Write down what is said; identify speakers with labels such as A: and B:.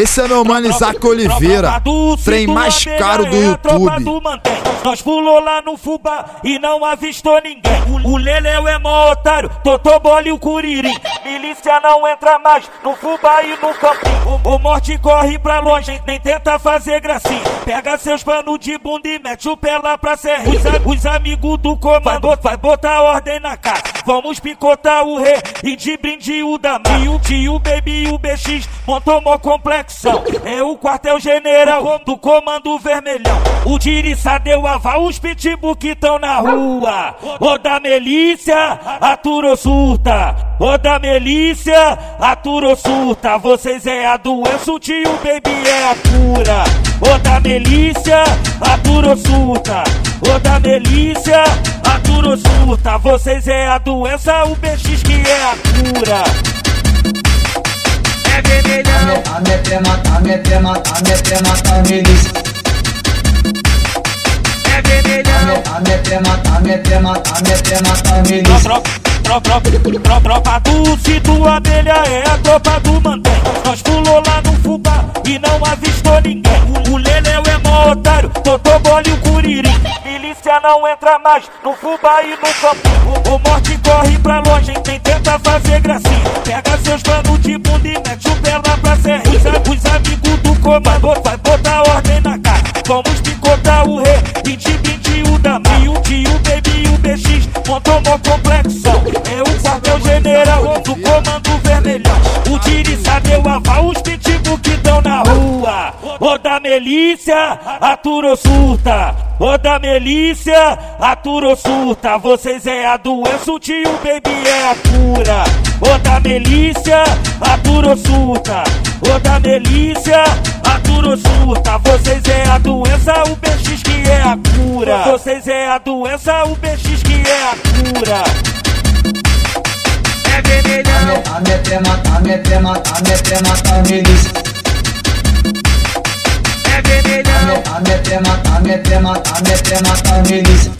A: Esse é meu mano Isaac Oliveira, trem mais caro do YouTube.
B: Nós pulou lá no fubá e não avistou ninguém. O Leléu é mó otário, Totobolo e o Curirim. Milícia não entra mais no fubá e no campinho. O, morte corre pra longe, nem tenta fazer gracinha. Pega seus panos de bunda e mete o pé lá pra serra. Os, os amigos do comando vai botar ordem na casa. Vamos picotar o rei e de brinde o da E o tio Baby e o BX montou mó complexão. É o quartel-general do comando vermelhão. O Diriça deu aval, os pitbull que tão na rua. Ô da milícia, aturou surta. Ô da milícia, aturou surta. Vocês é a doença, o tio Baby é a cura. Ô da milícia, aturou surta. Ô da milícia, aturou surta. Vocês é a doença, o BX que é a cura. É vermelhão.
C: A minha trema, a minha trema, a minha trema tá milícia.
B: É vermelhão.
C: A minha trema, a minha trema, a minha milícia.
B: Tropa do Cito Abelha é a tropa do Mantém. Nós pulou lá no fubá e não avistou ninguém. O Leléu é mó otário, Totobolo e o Curirim. Milícia não entra mais no fubá e no campo. O morte corre pra longe, nem tenta fazer gracinha. Pega seus panos de bunda e mete o pé lá pra serra. Os, os amigos do comando vai botar ordem na casa. Vamos picotar o rei, 20, 20 o da E o tio, baby e o BX montou mó Ô da milícia, aturou surta. Ô da milícia, aturou surta. Vocês é a doença, o tio baby é a cura. Ô da milícia, aturou surta. Ô da milícia, aturou surta. Vocês é a doença, o BX que é a cura. Vocês é a doença, o BX que é a cura. É vermelhão.
C: A minha trema, a minha trema, a minha trema tá milícia.
B: É vermelhão.
C: A minha trema, a minha trema, a minha trema tá milícia.